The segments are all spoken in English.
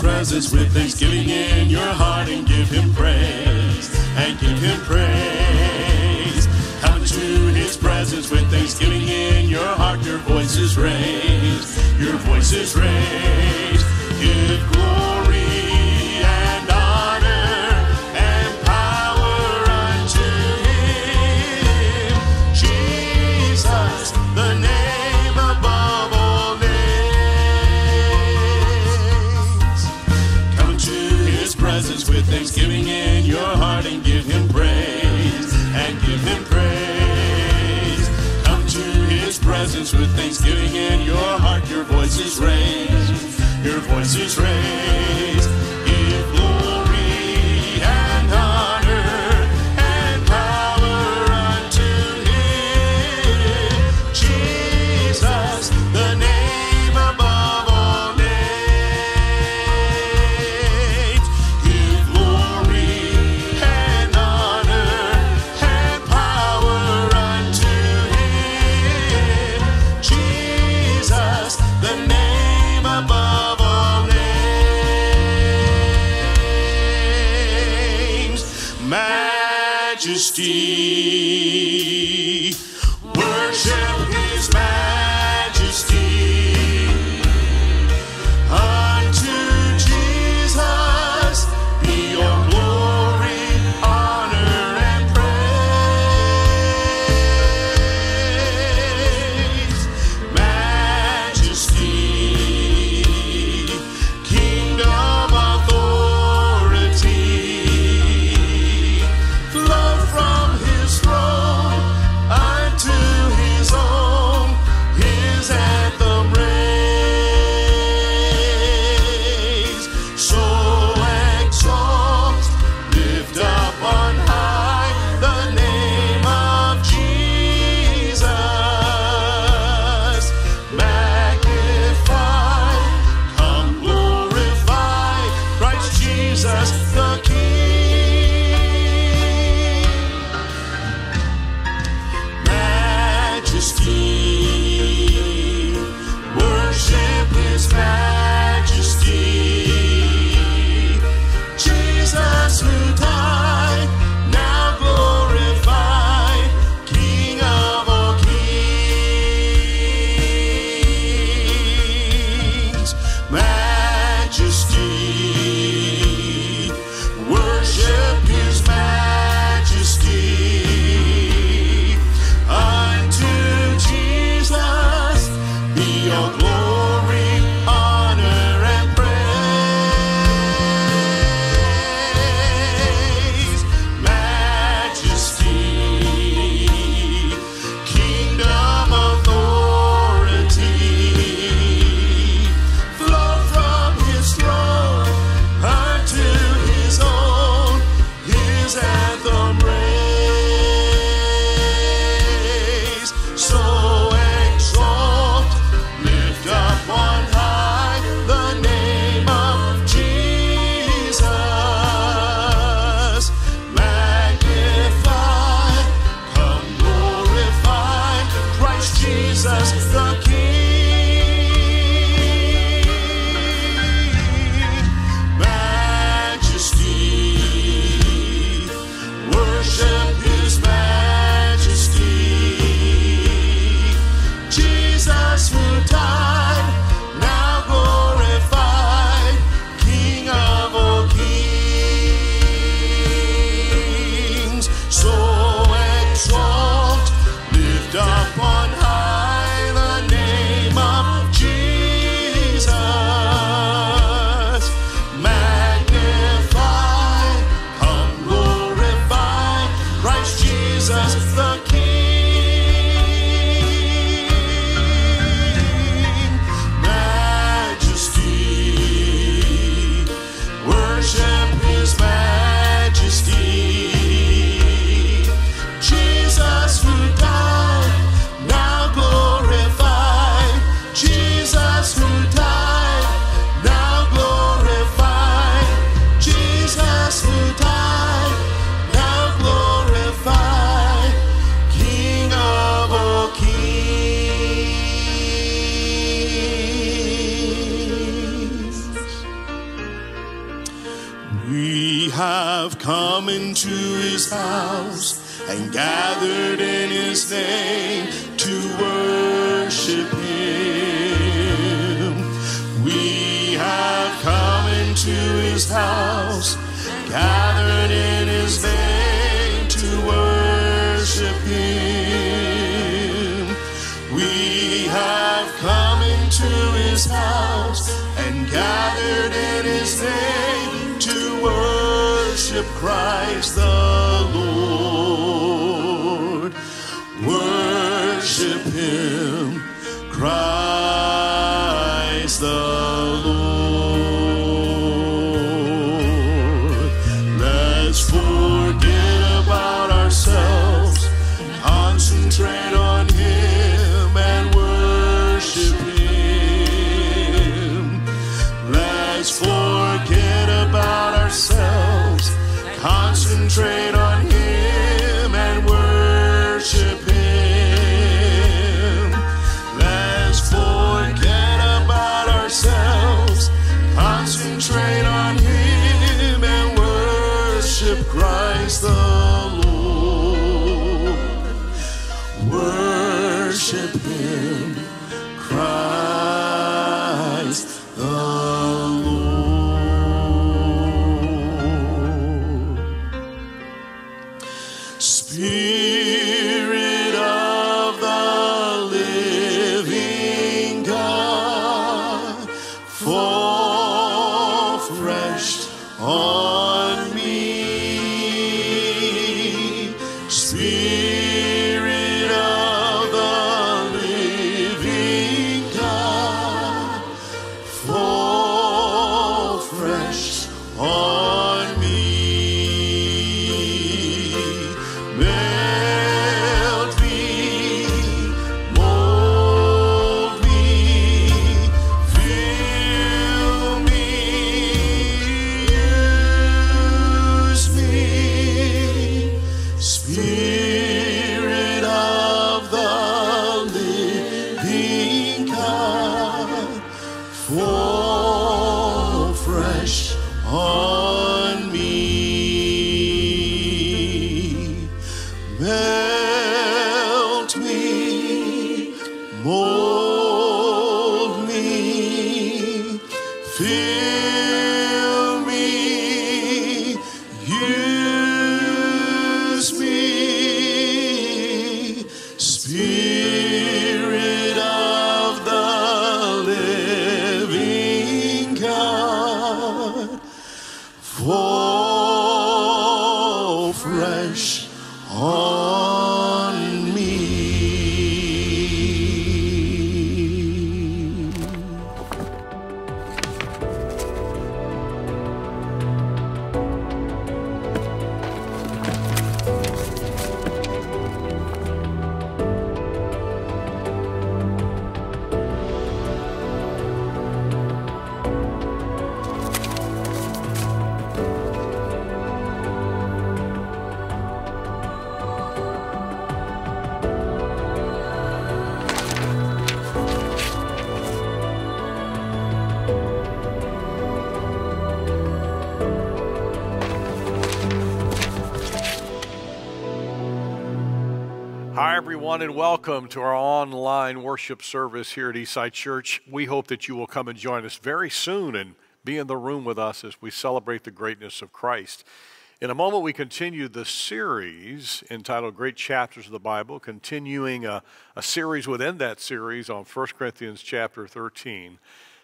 presence with thanksgiving in your heart and give him praise. And give him praise. Come to his presence with thanksgiving in your heart. Your voice is raised. Your voice is raised. Give glory. is raised. Your voice is raised. Christi. Come into his house and gathered in his name to worship him. We have come into his house, gathered Christ the everyone, and welcome to our online worship service here at Eastside Church. We hope that you will come and join us very soon and be in the room with us as we celebrate the greatness of Christ. In a moment, we continue the series entitled Great Chapters of the Bible, continuing a, a series within that series on 1 Corinthians chapter 13,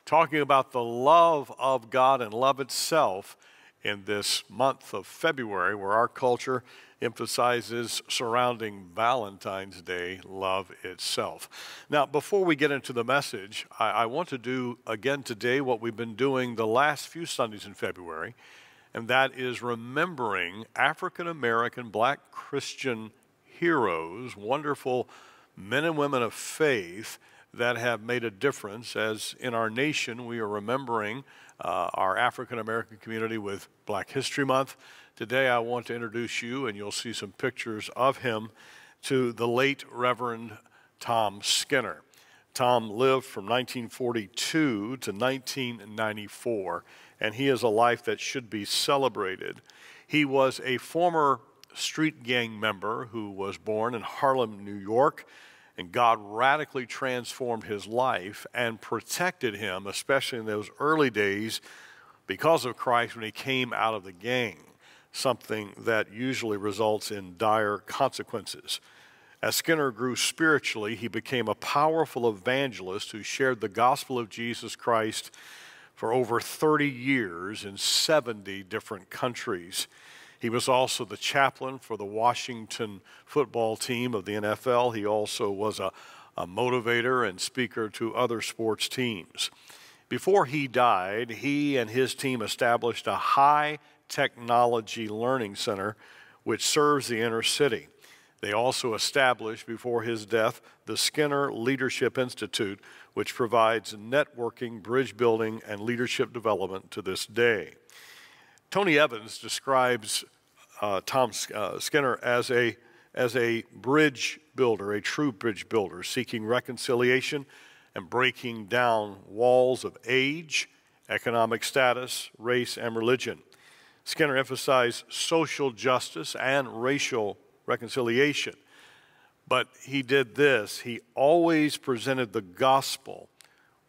talking about the love of God and love itself in this month of February, where our culture emphasizes surrounding Valentine's Day love itself. Now, before we get into the message, I, I want to do again today what we've been doing the last few Sundays in February, and that is remembering African American black Christian heroes, wonderful men and women of faith that have made a difference. As in our nation, we are remembering uh, our African American community with Black History Month. Today, I want to introduce you, and you'll see some pictures of him, to the late Reverend Tom Skinner. Tom lived from 1942 to 1994, and he is a life that should be celebrated. He was a former street gang member who was born in Harlem, New York, and God radically transformed his life and protected him, especially in those early days, because of Christ when he came out of the gang, something that usually results in dire consequences. As Skinner grew spiritually, he became a powerful evangelist who shared the gospel of Jesus Christ for over 30 years in 70 different countries. He was also the chaplain for the Washington football team of the NFL. He also was a, a motivator and speaker to other sports teams. Before he died, he and his team established a high technology learning center which serves the inner city. They also established, before his death, the Skinner Leadership Institute, which provides networking, bridge building, and leadership development to this day. Tony Evans describes uh, Tom uh, Skinner as a, as a bridge builder, a true bridge builder, seeking reconciliation and breaking down walls of age, economic status, race, and religion. Skinner emphasized social justice and racial reconciliation. But he did this he always presented the gospel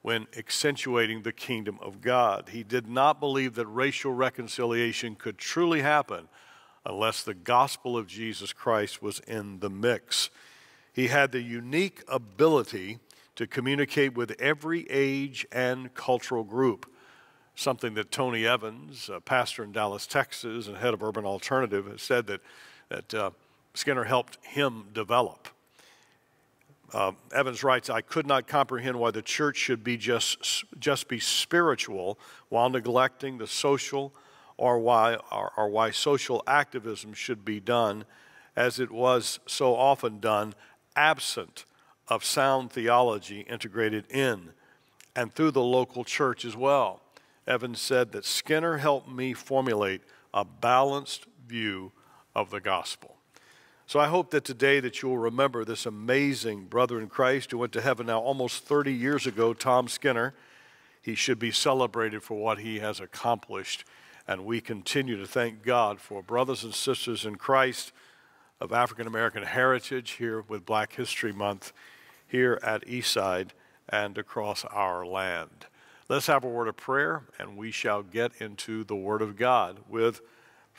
when accentuating the kingdom of God. He did not believe that racial reconciliation could truly happen unless the gospel of Jesus Christ was in the mix. He had the unique ability to communicate with every age and cultural group, something that Tony Evans, a pastor in Dallas, Texas, and head of Urban Alternative, has said that, that uh, Skinner helped him develop. Uh, Evans writes, I could not comprehend why the church should be just, just be spiritual while neglecting the social or why, or, or why social activism should be done as it was so often done, absent of sound theology integrated in and through the local church as well. Evans said that Skinner helped me formulate a balanced view of the gospel. So I hope that today that you'll remember this amazing brother in Christ who went to heaven now almost 30 years ago, Tom Skinner. He should be celebrated for what he has accomplished. And we continue to thank God for brothers and sisters in Christ of African American heritage here with Black History Month here at Eastside and across our land. Let's have a word of prayer and we shall get into the Word of God with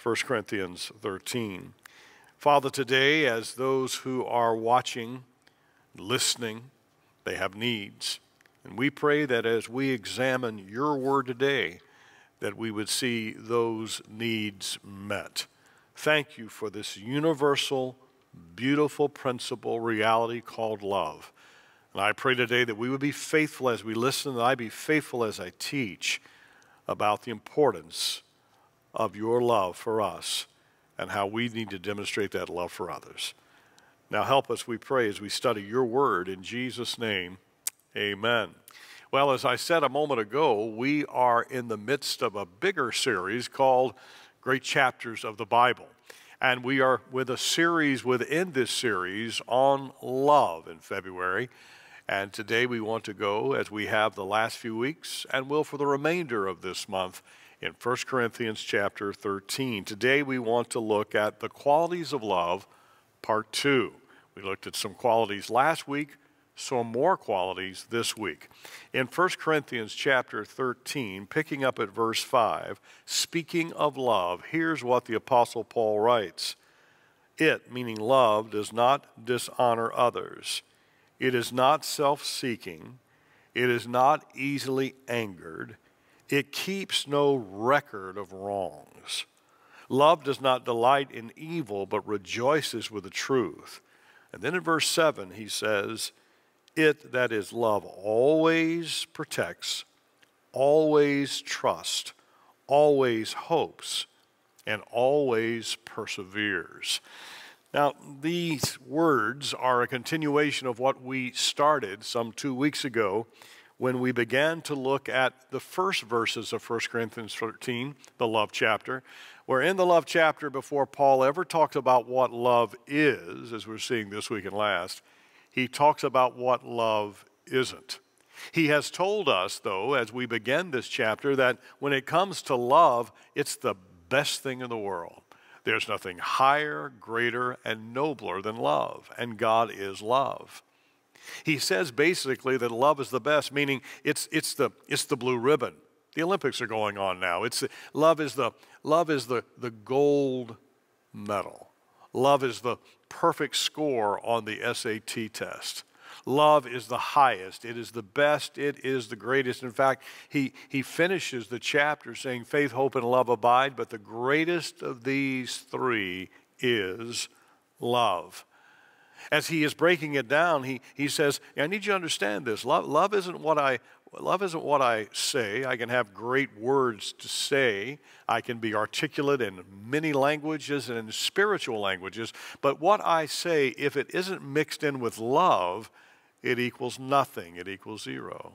1 Corinthians 13. Father, today, as those who are watching, listening, they have needs. And we pray that as we examine your word today, that we would see those needs met. Thank you for this universal, beautiful principle, reality called love. And I pray today that we would be faithful as we listen, that I be faithful as I teach about the importance of your love for us and how we need to demonstrate that love for others. Now, help us, we pray, as we study your word. In Jesus' name, amen. Well, as I said a moment ago, we are in the midst of a bigger series called Great Chapters of the Bible. And we are with a series within this series on love in February. And today we want to go, as we have the last few weeks, and will for the remainder of this month, in 1 Corinthians chapter 13. Today we want to look at the qualities of love, part 2. We looked at some qualities last week, some more qualities this week. In 1 Corinthians chapter 13, picking up at verse 5, speaking of love, here's what the Apostle Paul writes It, meaning love, does not dishonor others, it is not self seeking, it is not easily angered. It keeps no record of wrongs. Love does not delight in evil, but rejoices with the truth. And then in verse 7, he says, It, that is love, always protects, always trusts, always hopes, and always perseveres. Now, these words are a continuation of what we started some two weeks ago when we began to look at the first verses of 1 Corinthians 13, the love chapter, where in the love chapter, before Paul ever talks about what love is, as we're seeing this week and last, he talks about what love isn't. He has told us, though, as we begin this chapter, that when it comes to love, it's the best thing in the world. There's nothing higher, greater, and nobler than love, and God is love. He says basically that love is the best, meaning it's, it's, the, it's the blue ribbon. The Olympics are going on now. It's, love is, the, love is the, the gold medal. Love is the perfect score on the SAT test. Love is the highest. It is the best. It is the greatest. In fact, he, he finishes the chapter saying, Faith, hope, and love abide, but the greatest of these three is love. As he is breaking it down, he, he says, I need you to understand this. Love, love isn't what I love isn't what I say. I can have great words to say. I can be articulate in many languages and in spiritual languages. But what I say, if it isn't mixed in with love, it equals nothing, it equals zero.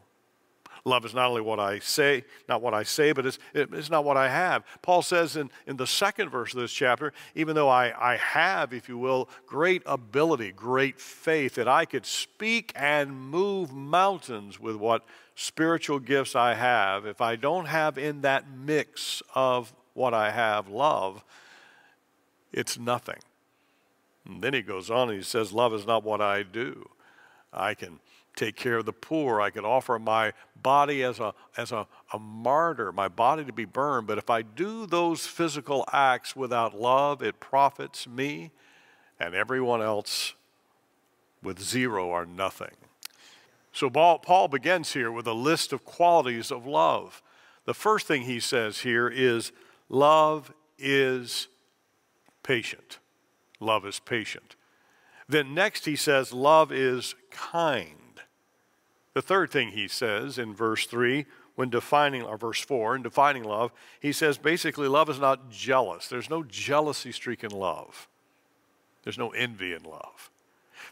Love is not only what I say, not what I say, but it's, it's not what I have. Paul says in, in the second verse of this chapter, even though I, I have, if you will, great ability, great faith, that I could speak and move mountains with what spiritual gifts I have, if I don't have in that mix of what I have love, it's nothing. And then he goes on and he says, Love is not what I do. I can take care of the poor. I can offer my body as a, as a, a martyr, my body to be burned. But if I do those physical acts without love, it profits me and everyone else with zero or nothing. So Paul begins here with a list of qualities of love. The first thing he says here is love is patient. Love is patient. Then next he says, love is kind. The third thing he says in verse 3, when defining, or verse 4, in defining love, he says basically love is not jealous. There's no jealousy streak in love, there's no envy in love.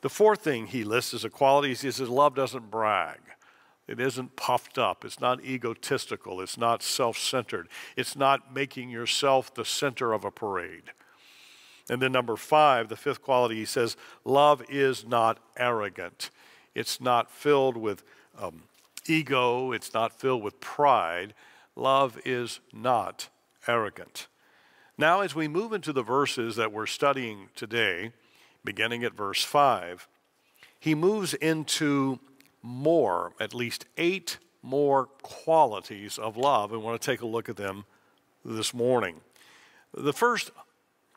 The fourth thing he lists as a quality is that love doesn't brag. It isn't puffed up. It's not egotistical. It's not self centered. It's not making yourself the center of a parade. And then, number five, the fifth quality, he says, love is not arrogant. It's not filled with um, ego. It's not filled with pride. Love is not arrogant. Now, as we move into the verses that we're studying today, beginning at verse 5, he moves into more, at least eight more qualities of love. And we want to take a look at them this morning. The first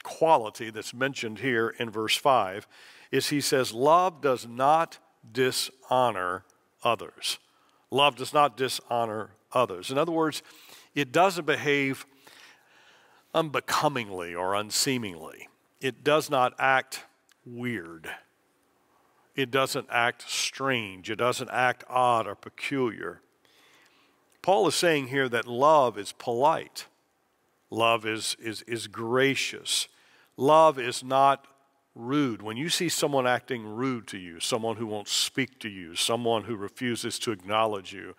quality that's mentioned here in verse 5 is he says, Love does not dishonor others. Love does not dishonor others. In other words, it doesn't behave unbecomingly or unseemingly. It does not act weird. It doesn't act strange. It doesn't act odd or peculiar. Paul is saying here that love is polite. Love is, is, is gracious. Love is not rude. When you see someone acting rude to you, someone who won't speak to you, someone who refuses to acknowledge you,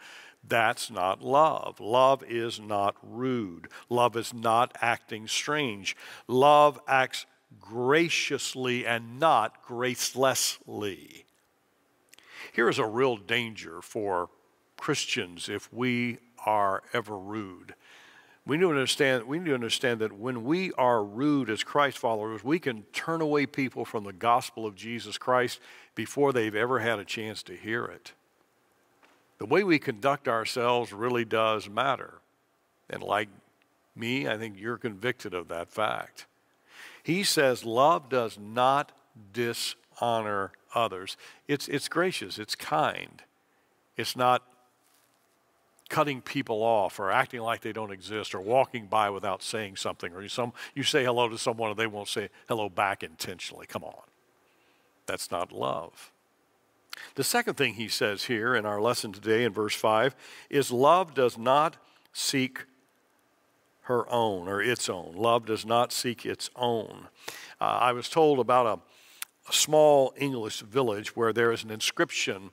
that's not love. Love is not rude. Love is not acting strange. Love acts graciously and not gracelessly. Here is a real danger for Christians if we are ever rude. We need to understand, we need to understand that when we are rude as Christ followers, we can turn away people from the gospel of Jesus Christ before they've ever had a chance to hear it. The way we conduct ourselves really does matter. And like me, I think you're convicted of that fact. He says love does not dishonor others. It's, it's gracious, it's kind. It's not cutting people off or acting like they don't exist or walking by without saying something or you, some, you say hello to someone and they won't say hello back intentionally. Come on. That's not love. The second thing he says here in our lesson today in verse 5 is love does not seek her own or its own. Love does not seek its own. Uh, I was told about a, a small English village where there is an inscription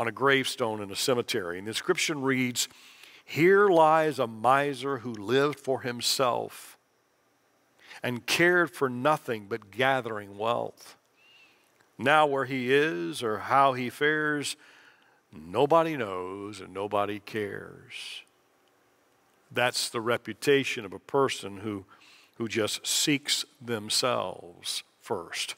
on a gravestone in a cemetery. And the inscription reads Here lies a miser who lived for himself and cared for nothing but gathering wealth. Now, where he is or how he fares, nobody knows and nobody cares. That's the reputation of a person who, who just seeks themselves first.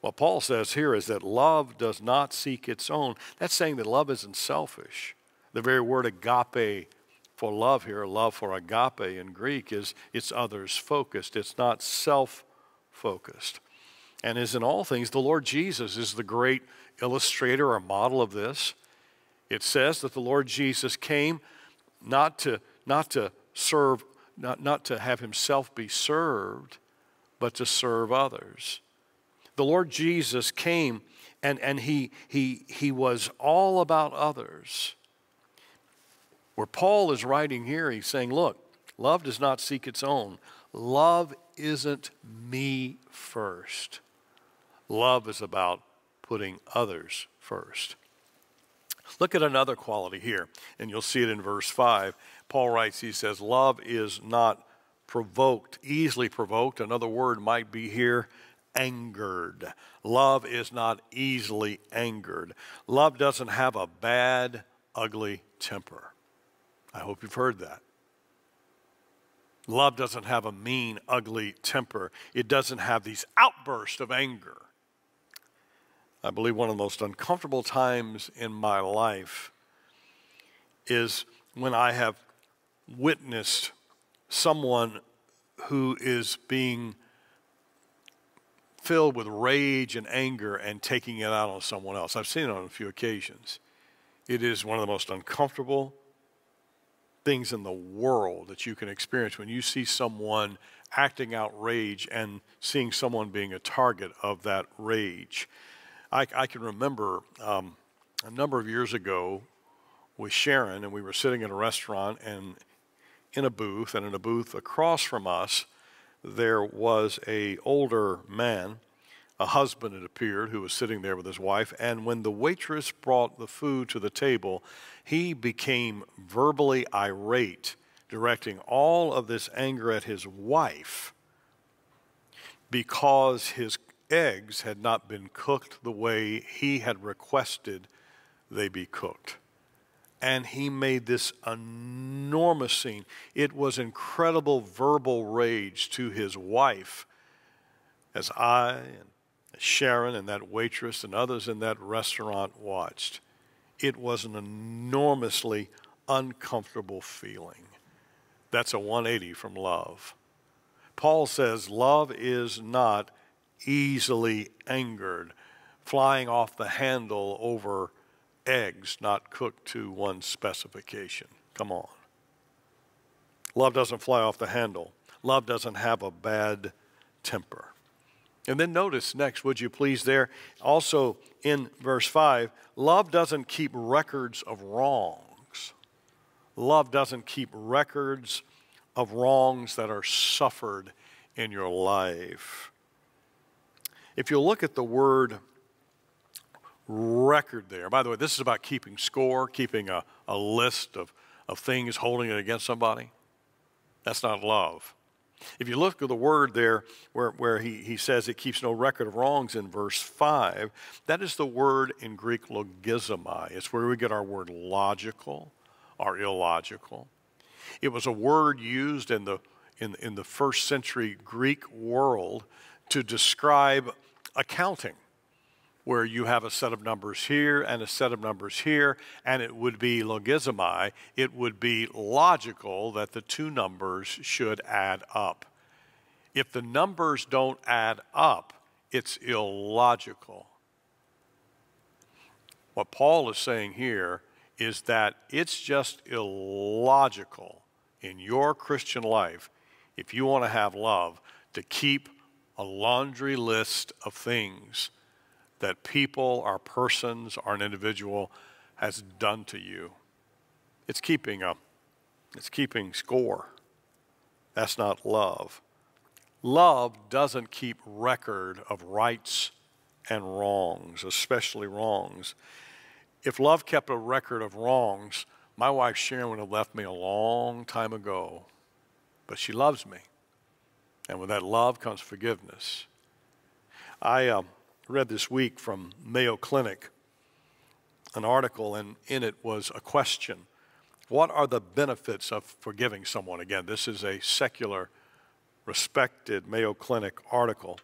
What Paul says here is that love does not seek its own. That's saying that love isn't selfish. The very word agape for love here, love for agape in Greek, is it's others focused. It's not self focused. And as in all things, the Lord Jesus is the great illustrator or model of this. It says that the Lord Jesus came not to, not to serve, not, not to have himself be served, but to serve others. The Lord Jesus came and, and he, he, he was all about others. Where Paul is writing here, he's saying, look, love does not seek its own. Love isn't me first. Love is about putting others first. Look at another quality here, and you'll see it in verse 5. Paul writes, he says, Love is not provoked, easily provoked. Another word might be here, angered. Love is not easily angered. Love doesn't have a bad, ugly temper. I hope you've heard that. Love doesn't have a mean, ugly temper. It doesn't have these outbursts of anger. I believe one of the most uncomfortable times in my life is when I have witnessed someone who is being filled with rage and anger and taking it out on someone else. I've seen it on a few occasions. It is one of the most uncomfortable things in the world that you can experience when you see someone acting out rage and seeing someone being a target of that rage. I, I can remember um, a number of years ago with Sharon, and we were sitting in a restaurant and in a booth, and in a booth across from us, there was a older man a husband, it appeared, who was sitting there with his wife. And when the waitress brought the food to the table, he became verbally irate, directing all of this anger at his wife because his eggs had not been cooked the way he had requested they be cooked. And he made this enormous scene. It was incredible verbal rage to his wife as I and Sharon and that waitress and others in that restaurant watched. It was an enormously uncomfortable feeling. That's a 180 from love. Paul says love is not easily angered, flying off the handle over eggs not cooked to one specification. Come on. Love doesn't fly off the handle. Love doesn't have a bad temper. And then notice next, would you please, there also in verse 5 love doesn't keep records of wrongs. Love doesn't keep records of wrongs that are suffered in your life. If you look at the word record there, by the way, this is about keeping score, keeping a, a list of, of things, holding it against somebody. That's not love. If you look at the word there where, where he, he says it keeps no record of wrongs in verse 5, that is the word in Greek logizomai. It's where we get our word logical or illogical. It was a word used in the, in, in the first century Greek world to describe accounting where you have a set of numbers here and a set of numbers here, and it would be logizomai, it would be logical that the two numbers should add up. If the numbers don't add up, it's illogical. What Paul is saying here is that it's just illogical in your Christian life, if you want to have love, to keep a laundry list of things that people or persons or an individual has done to you. It's keeping a, it's keeping score. That's not love. Love doesn't keep record of rights and wrongs, especially wrongs. If love kept a record of wrongs, my wife Sharon would have left me a long time ago. But she loves me. And with that love comes forgiveness. I, um, read this week from Mayo Clinic an article, and in it was a question What are the benefits of forgiving someone? Again, this is a secular, respected Mayo Clinic article.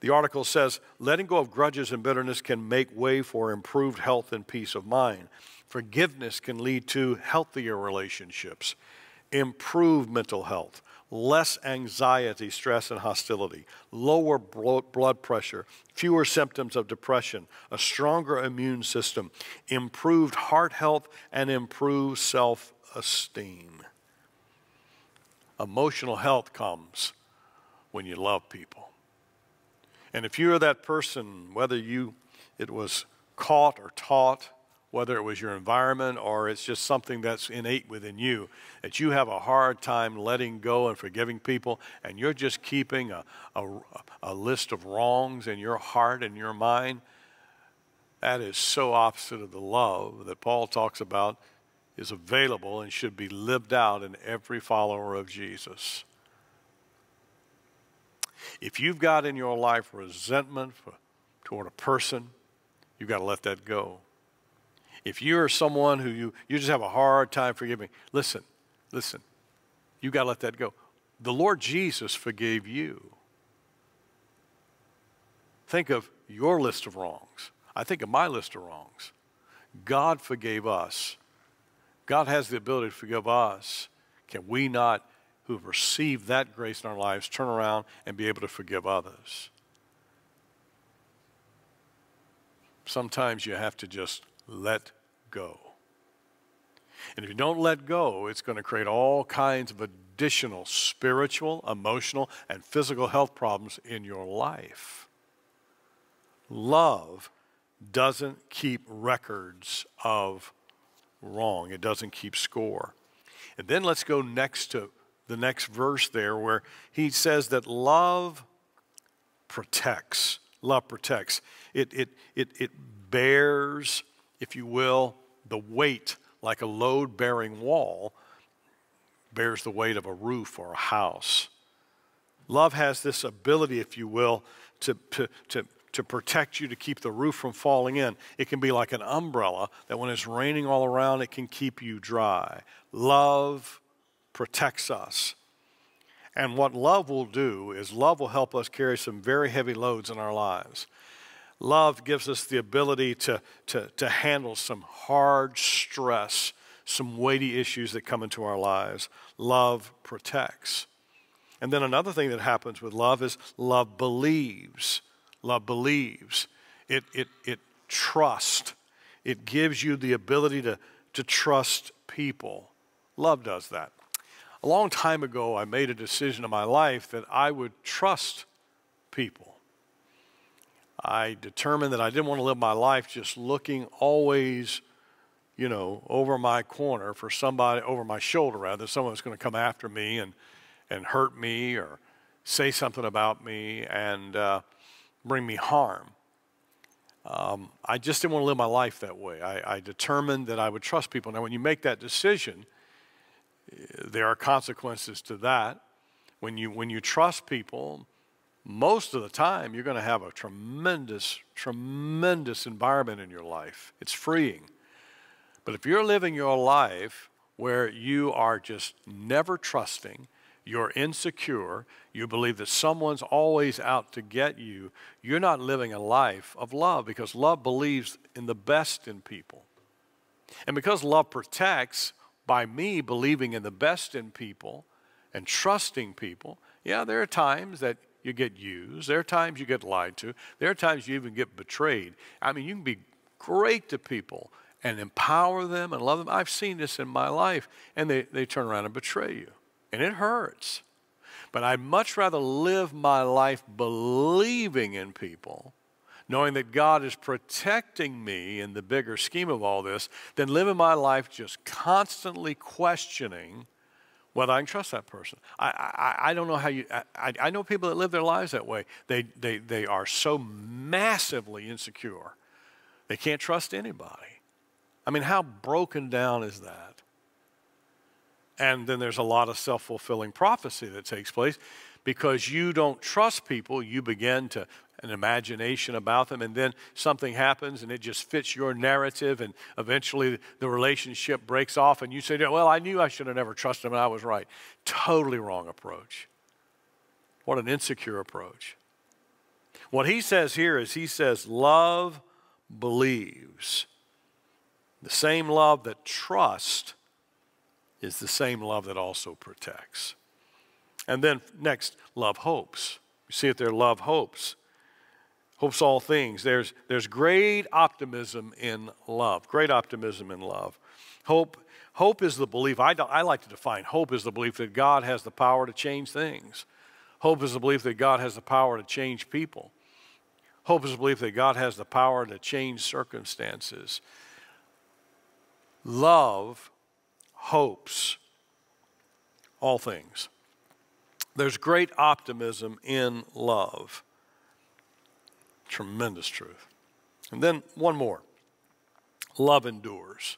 The article says letting go of grudges and bitterness can make way for improved health and peace of mind. Forgiveness can lead to healthier relationships, improved mental health, less anxiety, stress, and hostility, lower blood pressure, fewer symptoms of depression, a stronger immune system, improved heart health, and improved self esteem. Emotional health comes when you love people. And if you're that person, whether you it was caught or taught, whether it was your environment or it's just something that's innate within you, that you have a hard time letting go and forgiving people, and you're just keeping a, a, a list of wrongs in your heart and your mind, that is so opposite of the love that Paul talks about is available and should be lived out in every follower of Jesus. If you've got in your life resentment for, toward a person, you've got to let that go. If you're someone who you, you just have a hard time forgiving, listen, listen, you got to let that go. The Lord Jesus forgave you. Think of your list of wrongs. I think of my list of wrongs. God forgave us. God has the ability to forgive us. Can we not, who have received that grace in our lives, turn around and be able to forgive others? Sometimes you have to just let go. And if you don't let go, it's going to create all kinds of additional spiritual, emotional, and physical health problems in your life. Love doesn't keep records of wrong, it doesn't keep score. And then let's go next to the next verse there where he says that love protects. Love protects. It, it, it, it bears if you will, the weight, like a load bearing wall, bears the weight of a roof or a house. Love has this ability, if you will, to, to, to, to protect you, to keep the roof from falling in. It can be like an umbrella that when it's raining all around, it can keep you dry. Love protects us. And what love will do is love will help us carry some very heavy loads in our lives. Love gives us the ability to, to, to handle some hard stress, some weighty issues that come into our lives. Love protects. And then another thing that happens with love is love believes. Love believes. It, it, it trusts. It gives you the ability to, to trust people. Love does that. A long time ago, I made a decision in my life that I would trust people. I determined that I didn't want to live my life just looking always, you know, over my corner for somebody, over my shoulder rather, someone was going to come after me and, and hurt me or say something about me and uh, bring me harm. Um, I just didn't want to live my life that way. I, I determined that I would trust people. Now, when you make that decision, there are consequences to that. When you, when you trust people, most of the time you're going to have a tremendous, tremendous environment in your life. It's freeing. But if you're living your life where you are just never trusting, you're insecure, you believe that someone's always out to get you, you're not living a life of love because love believes in the best in people. And because love protects by me believing in the best in people and trusting people, yeah, there are times that you get used. There are times you get lied to. There are times you even get betrayed. I mean, you can be great to people and empower them and love them. I've seen this in my life, and they, they turn around and betray you. And it hurts. But I'd much rather live my life believing in people, knowing that God is protecting me in the bigger scheme of all this, than living my life just constantly questioning whether I can trust that person. I, I, I don't know how you, I, I know people that live their lives that way. They, they, they are so massively insecure, they can't trust anybody. I mean, how broken down is that? And then there's a lot of self fulfilling prophecy that takes place because you don't trust people, you begin to an imagination about them, and then something happens and it just fits your narrative, and eventually the relationship breaks off, and you say, Well, I knew I should have never trusted him, and I was right. Totally wrong approach. What an insecure approach. What he says here is he says, Love believes. The same love that trusts is the same love that also protects. And then next, love hopes. You see it there, love hopes. Hopes all things. There's, there's great optimism in love. Great optimism in love. Hope, hope is the belief, I, I like to define hope is the belief that God has the power to change things. Hope is the belief that God has the power to change people. Hope is the belief that God has the power to change circumstances. Love hopes all things. There's great optimism in love. Tremendous truth. And then one more love endures.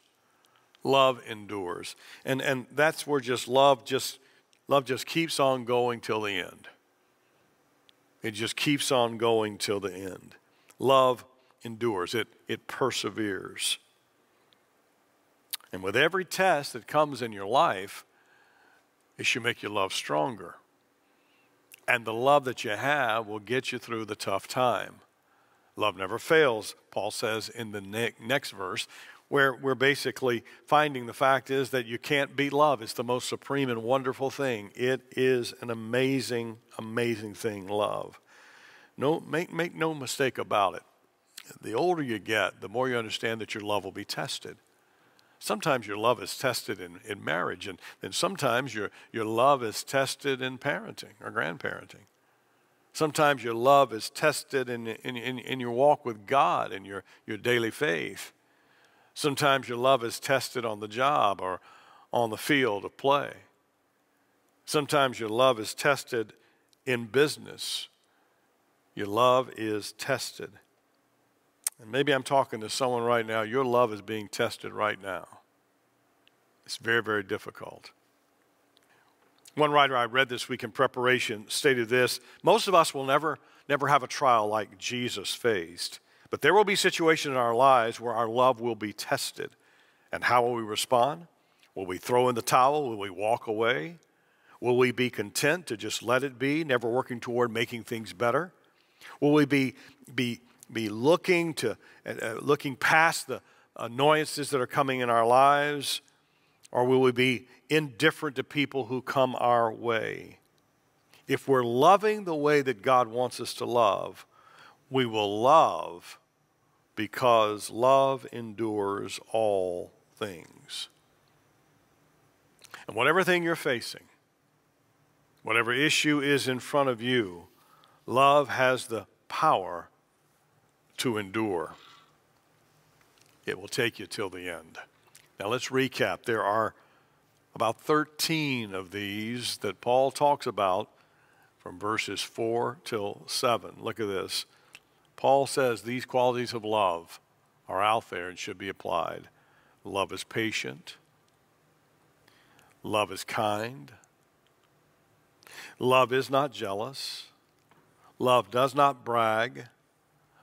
Love endures. And, and that's where just love just love just keeps on going till the end. It just keeps on going till the end. Love endures. It, it perseveres. And with every test that comes in your life, it should make your love stronger. And the love that you have will get you through the tough time. Love never fails, Paul says in the ne- next verse, where we're basically finding the fact is that you can't beat love. It's the most supreme and wonderful thing. It is an amazing, amazing thing, love. No, make, make no mistake about it. The older you get, the more you understand that your love will be tested. Sometimes your love is tested in, in marriage, and then sometimes your, your love is tested in parenting or grandparenting. Sometimes your love is tested in, in, in, in your walk with God and your, your daily faith. Sometimes your love is tested on the job or on the field of play. Sometimes your love is tested in business. Your love is tested. And maybe I'm talking to someone right now, your love is being tested right now. It's very, very difficult. One writer I read this week in preparation stated this Most of us will never, never have a trial like Jesus faced, but there will be situations in our lives where our love will be tested. And how will we respond? Will we throw in the towel? Will we walk away? Will we be content to just let it be, never working toward making things better? Will we be, be be looking to uh, looking past the annoyances that are coming in our lives or will we be indifferent to people who come our way if we're loving the way that God wants us to love we will love because love endures all things and whatever thing you're facing whatever issue is in front of you love has the power to endure. It will take you till the end. Now let's recap. There are about 13 of these that Paul talks about from verses 4 till 7. Look at this. Paul says these qualities of love are out there and should be applied. Love is patient. Love is kind. Love is not jealous. Love does not brag.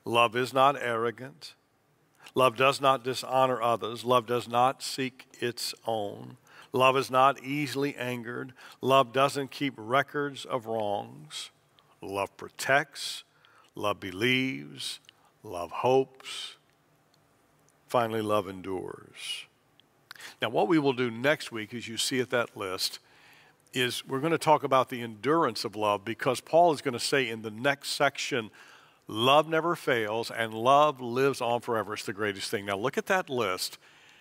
Love is not arrogant. Love does not dishonor others. Love does not seek its own. Love is not easily angered. Love doesn't keep records of wrongs. Love protects. Love believes. Love hopes. Finally, love endures. Now, what we will do next week, as you see at that list, is we're going to talk about the endurance of love because Paul is going to say in the next section Love never fails, and love lives on forever. It's the greatest thing. Now, look at that list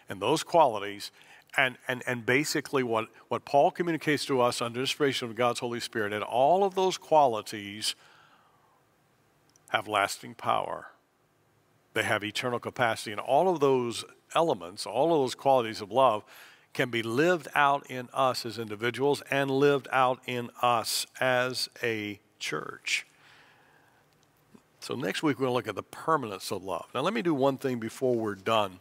and those qualities, and, and, and basically what, what Paul communicates to us under the inspiration of God's Holy Spirit, and all of those qualities have lasting power. They have eternal capacity, and all of those elements, all of those qualities of love, can be lived out in us as individuals and lived out in us as a church. So next week we're going to look at the permanence of love. Now let me do one thing before we're done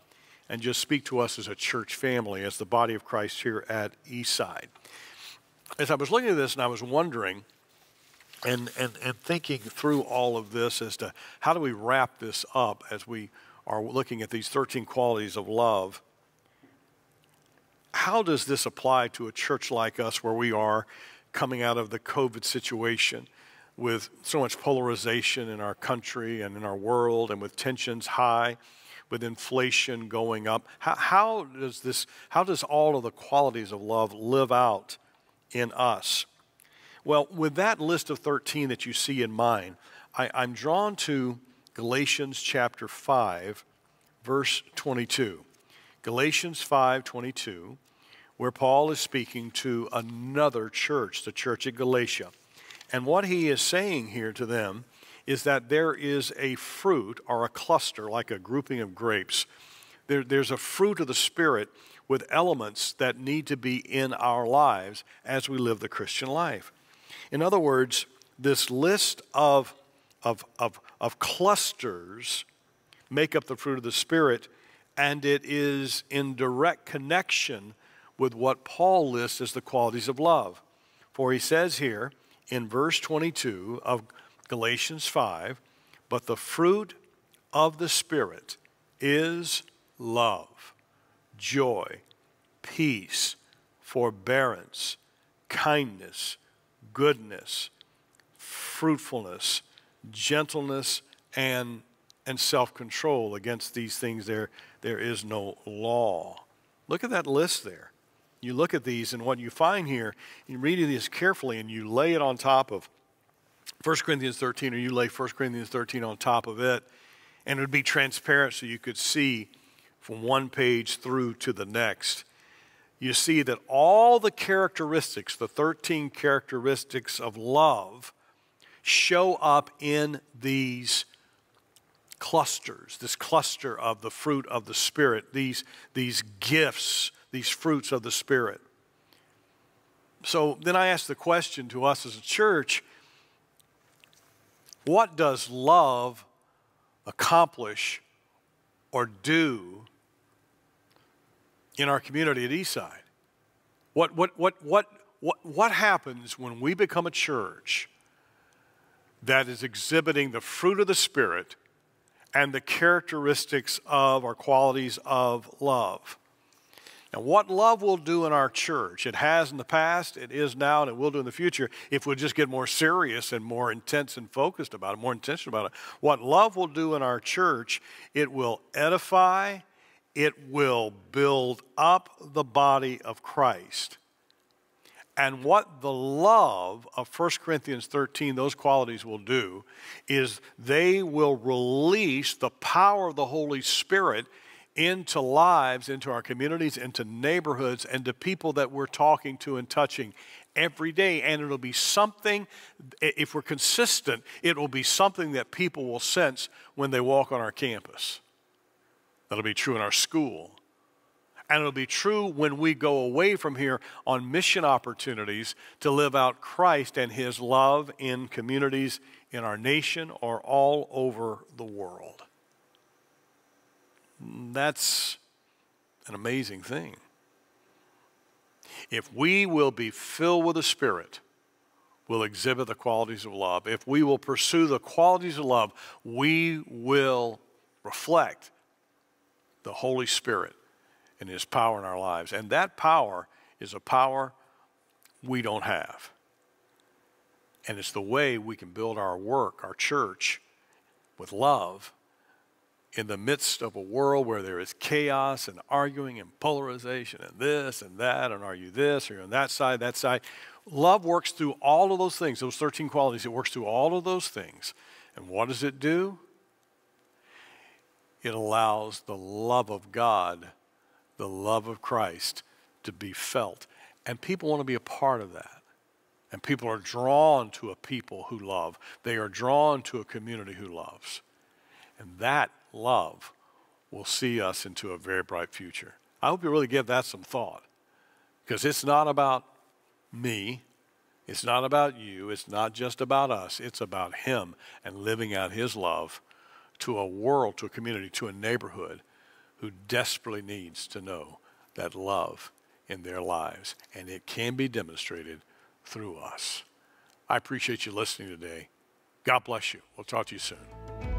and just speak to us as a church family, as the body of Christ here at Eastside. As I was looking at this and I was wondering, and, and, and thinking through all of this as to how do we wrap this up as we are looking at these 13 qualities of love. How does this apply to a church like us where we are coming out of the COVID situation with so much polarization in our country and in our world and with tensions high? with inflation going up. How, how, does this, how does all of the qualities of love live out in us? Well, with that list of 13 that you see in mind, I, I'm drawn to Galatians chapter 5, verse 22. Galatians 5 22, where Paul is speaking to another church, the church at Galatia. And what he is saying here to them is that there is a fruit or a cluster, like a grouping of grapes. There, there's a fruit of the Spirit with elements that need to be in our lives as we live the Christian life. In other words, this list of, of, of, of clusters make up the fruit of the Spirit, and it is in direct connection with what Paul lists as the qualities of love. For he says here in verse 22 of Galatians 5, but the fruit of the Spirit is love, joy, peace, forbearance, kindness, goodness, fruitfulness, gentleness, and, and self control. Against these things, there, there is no law. Look at that list there. You look at these, and what you find here, you read these carefully, and you lay it on top of 1 Corinthians 13, or you lay 1 Corinthians 13 on top of it, and it would be transparent so you could see from one page through to the next. You see that all the characteristics, the 13 characteristics of love, show up in these clusters, this cluster of the fruit of the Spirit, these, these gifts, these fruits of the Spirit. So then I ask the question to us as a church what does love accomplish or do in our community at Eastside? What, what, what, what, what, what happens when we become a church that is exhibiting the fruit of the Spirit and the characteristics of or qualities of love? And what love will do in our church, it has in the past, it is now, and it will do in the future if we just get more serious and more intense and focused about it, more intentional about it. What love will do in our church, it will edify, it will build up the body of Christ. And what the love of 1 Corinthians 13, those qualities will do, is they will release the power of the Holy Spirit into lives, into our communities, into neighborhoods, and to people that we're talking to and touching every day. And it'll be something, if we're consistent, it will be something that people will sense when they walk on our campus. That'll be true in our school. And it'll be true when we go away from here on mission opportunities to live out Christ and His love in communities in our nation or all over the world. That's an amazing thing. If we will be filled with the Spirit, we'll exhibit the qualities of love. If we will pursue the qualities of love, we will reflect the Holy Spirit and His power in our lives. And that power is a power we don't have. And it's the way we can build our work, our church, with love in the midst of a world where there is chaos and arguing and polarization and this and that, and are you this or you're on that side, that side. Love works through all of those things, those 13 qualities. It works through all of those things. And what does it do? It allows the love of God, the love of Christ, to be felt. And people want to be a part of that. And people are drawn to a people who love, they are drawn to a community who loves. And that love will see us into a very bright future. I hope you really give that some thought because it's not about me. It's not about you. It's not just about us. It's about Him and living out His love to a world, to a community, to a neighborhood who desperately needs to know that love in their lives. And it can be demonstrated through us. I appreciate you listening today. God bless you. We'll talk to you soon.